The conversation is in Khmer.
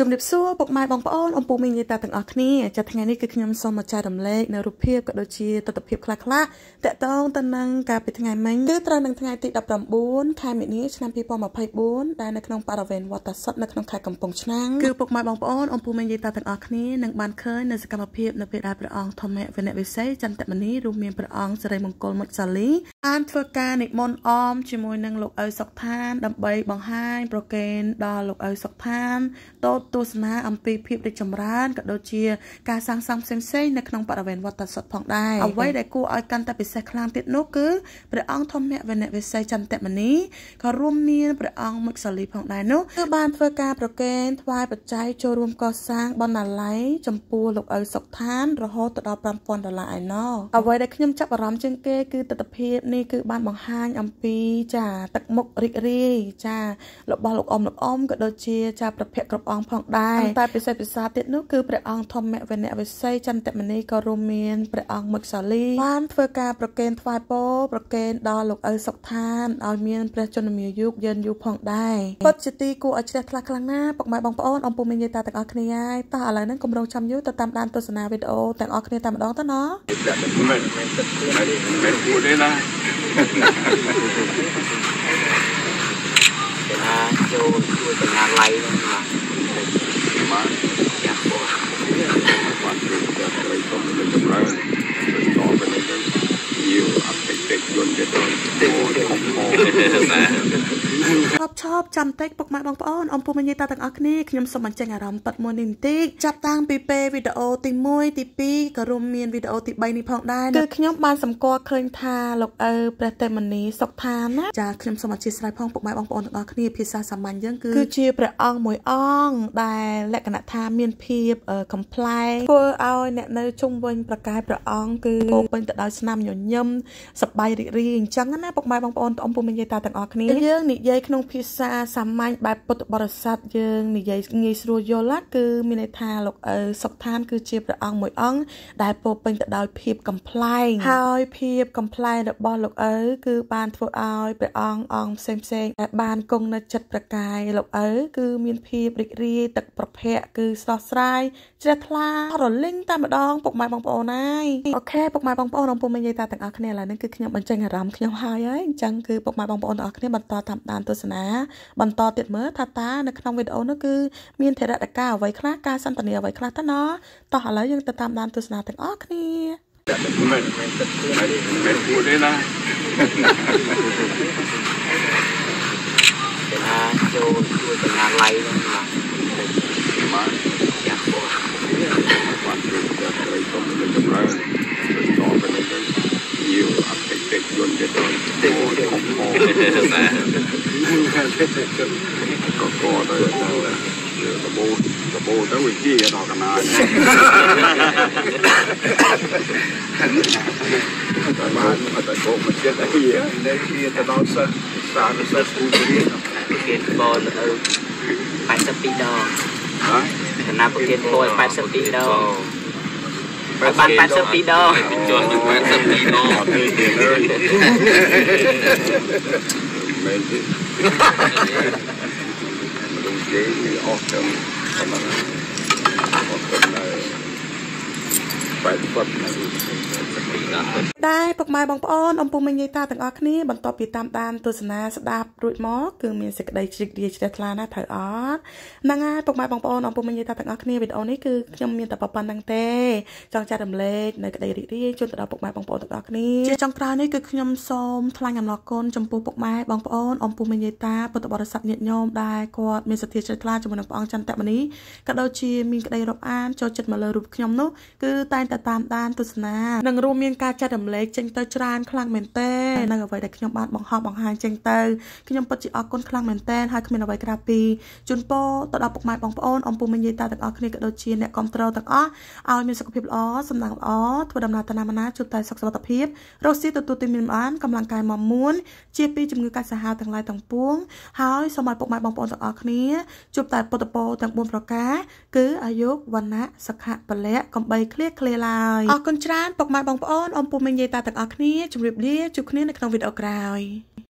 ជំរាបសួរពុកម៉ែបងប្អូនអំពូមីងយាយតាទាំងអស់គ្នាចាថ្ងៃនេះគឺខ្ញុំសូមមកចែករំលែកនៅរូបភាពក៏ដូចជាទស្សនវិជ្ជាខ្លះៗតកតងទៅនឹងការពីថ្ងៃមិញគឺត្រូវនឹងថ្ងៃទី19ខែមិនិនាឆ្នាំ2024ដែលនៅក្នុងបរិវេណវត្តសុតនៅក្នុងខេត្តកំពង់ឆ្នាំងគឺពុកម៉ែបងប្អូនអំពូមីងយាយតាទាំងអស់គ្នានឹងបានឃើញនៅសកម្មភាពនៅពេលដែលព្រះអង្គធម្មវេនវិស័យចន្ទមនីរួមមានព្រះអង្គសិរីមង្គលមុតសាលី បានធ្វើការនិមន្តអមជាមួយនឹងលោកឪសុកឋានដើម្បីបង្ហាញប្រកេនដល់លោកឪសុកឋានតូតទស្សនាអំពីភាពរីកចម្រើនក៏ដូចជាការសាងសង់ផ្សេងៗនៅក្នុងបរិវេណវត្តសុទ្ធផងដែរអ្វីដែលគួរឲ្យកាន់តែពិសេសខ្លាំងទៀតនោះគឺព្រះអង្គធម្មវេនវិស័យចន្ទមនីក៏រួមមានព្រះអង្គមុខសាលីផងដែរនោះគឺបានធ្វើការប្រកេនថ្វាយបច្ច័យចូលរួមកសាងបណ្ណាល័យចំពោះលោកឪសុកឋានរហូតទៅដល់5000ដុល្លារឯណោះអ្វីដែលខ្ញុំចាប់អារម្មណ៍ជាងគេគឺទស្សនវិជ្ជានេះគឺបានបង្ហាញអំពីចា ទឹកមុខរីករាយចារបស់លោកអ៊ំលោកអ៊ំក៏ដូចជាចាប្រភពគ្រប់អង្គផងដែរតែពិសេសពិសាទៀតនោះគឺព្រះអង្គធម្មវេនវិស័យចន្ទមនីក៏រួមមានព្រះអង្គមុខសាលីបានធ្វើការប្រគេនថ្វាយពរប្រគេនដល់លោកឪសុកឋានឲ្យមានព្រះជន្មាយុយឺនយូរផងដែរពិតជាទីគួរឲ្យជ្រះថ្លាខ្លាំងណាស់ពុកម៉ែបងប្អូនអំពុំមានយាយតាទាំងអស់គ្នាហើយតោះឥឡូវហ្នឹងគម្រោងចាំយូរទៅតាមដានទស្សនាវីដេអូទាំងអស់គ្នាតែម្ដងទៅណាមិនមិនទឹកមិនមិនគួរទេណា គេថាចូលជួយដំណើ ឈប់ឈប់ចាំតិចពុកម៉ែបងប្អូនអំពុំញីតាទាំងអស់គ្នាខ្ញុំសូមបញ្ចេញអារម្មណ៍ប៉ិតមួយនេះបន្តិចចាប់តាំងពីពេលវីដេអូទី1ទី2ក៏រួមមានវីដេអូទី3នេះផងដែរគឺខ្ញុំបានសម្គាល់ឃើញថាលោកឪព្រះតេមនីសុកឋានណាចាខ្ញុំសូមអធិស្ឋានផងពុកម៉ែបងប្អូនទាំងអស់គ្នាភាសាសាមញ្ញយើងគឺគឺជាព្រះអង្គមួយអង្គដែលលក្ខណៈថាមានភាពកំ pl ែងធ្វើឲ្យអ្នកនៅជុំវិញប្រកាយព្រះអង្គគឺពោពេញទៅដោយស្នាមញញឹមសប្បាយរីករាយអញ្ចឹងណាពុកម៉ែបងប្អូនអំពុំញីតាទាំងអស់គ្នាយើងនិយាយក្នុងភាសាសាមញ្ញបែបពុទ្ធបរិស័ទយើងនិយាយងាយស្រួលយល់គឺមានន័យថាលោកឪសុកឋាន គឺជាព្រះអង្គមួយអង្គដែលពោពេញទៅដោយភាពកំ pl ែងហើយភាពកំ pl ែងរបស់លោកឪគឺបានធ្វើឲ្យព្រះអង្គអង្គផ្សេងផ្សេងដែលបានគង់នៅចិត្តប្រកាយលោកឪគឺមានភាពរីករាយទឹកប្រភពគឺស្រស់ស្រាយជ្រះថ្លារលីងតែម្ដងពុកម៉ែបងប្អូនហើយអូខេពុកម៉ែបងប្អូនអំពុំមាននិយាយតាទាំងអស់គ្នាឥឡូវនេះគឺខ្ញុំបញ្ចេញអារម្មណ៍ខ្ញុំហើយហើយអញ្ចឹងគឺពុកម៉ែបងប្អូនទាំងអស់គ្នាបន្តតាមដានទស្សនាបន្តទៀតមើលថាតើនៅក្នុងវីដេអូនោះគឺមានធរណការអ្វីខ្លះការសន្ទនាអ្វីខ្លះតើណោះតោះឥឡូវយើងទៅតាមដានទស្សនាទាំងអស់គ្នាមិនមិនទឹកមិនមិនគួរទេណាគេថាចូលជួយដំណើរឡៃហ្នឹងបាទបាទចាស់បងបាទគឺតែត្រូវសុំទៅចម្រើនទៅតទៅនឹង nhiều អតិថិជនទៀតទៅទៅក៏ក៏ទៅតបោតបោទៅវិជាដល់កណាតែបានអត់ទៅកោមកចិត្តអីនេះជាទៅដ ល់សិស្សសាស្ត្រសិស្សគូរៀនគេបនទៅ82ដងហើយចំណាប្រគិនពយ82ដងបាន82ដងជាន់82ដងអត់ទេទេលើ មែនទេមនុស្សគេអស់ទៅសម្រាប់អស់ទៅបែបគាត់ ដែរពុកម៉ែបងប្អូនអំពុំមីងយាយតាទាំងអស់គ្នាបន្ទាប់ពីតាមដានទស្សនាស្ដាប់រួចមកគឺមានសេចក្តីជ្រិករាយជ្រះថ្លាណាស់ត្រូវអត់ហ្នឹងហើយពុកម៉ែបងប្អូនអំពុំមីងយាយតាទាំងអស់គ្នាវីដេអូនេះគឺខ្ញុំមានតែប៉ុណ្្នឹងទេចង់ចែករំលែកនៅក្តីរីករាយជូនទៅដល់ពុកម៉ែបងប្អូនទាំងអស់គ្នាជាចុងក្រោយនេះគឺខ្ញុំសូមថ្លែងអំណរគុណចំពោះពុកម៉ែបងប្អូនអំពុំមីងយាយតាពុទ្ធបរិស័ទញាតិញោមដែលគាត់មានសទ្ធាជ្រះថ្លាជាមួយនឹងព្រះអង្គចន្ទមនីក៏ដូចជាមានក្តីរាប់អានចូលចិត្តមកលើរូបខ្ញុំនោះគឺតែងតែតាមដានទស្សនានិងរួមមានការចាត់រំលែកចេញទៅច្រើនខ្លាំងមែនទែននៅអ្វីដែលខ្ញុំបានបង្ហោះបង្ហាញចេញទៅខ្ញុំពិតជាអរគុណខ្លាំងមែនទែនហើយគ្មានអ្វីក្រៅពីជូនពរទៅដល់ពុកម៉ែបងប្អូនអំពុំមីងយាយតាទាំងអស់គ្នាក៏ដូចជាអ្នកគ្រប់គ្រងទាំងអស់ឲ្យមានសុខភាពល្អសំណាងល្អធ្វើដំណើរទៅណាមកណាជួបតែសុខសុវត្ថិភាពរស់ស៊ីទទួលទីមានបានកម្លាំងកាយមកមួនជាពីជំងឺកាចសាហាវទាំងឡាយទាំងពួងហើយសូមឲ្យពុកម៉ែបងប្អូនទាំងអស់គ្នាជួបតែពុទ្ធពរទាំង4ប្រការគឺអាយុវណ្ណៈសុខៈពលៈកំបីឃ្លៀឃ្លាឡើយអរគុណច្រើនពុកម៉ែបងប្អូនអំពុំមីងយាយតាទាំងអស់គ្នាជម្រាបលាជួបគ្នានៅក្នុងវីដេអូក្រោយ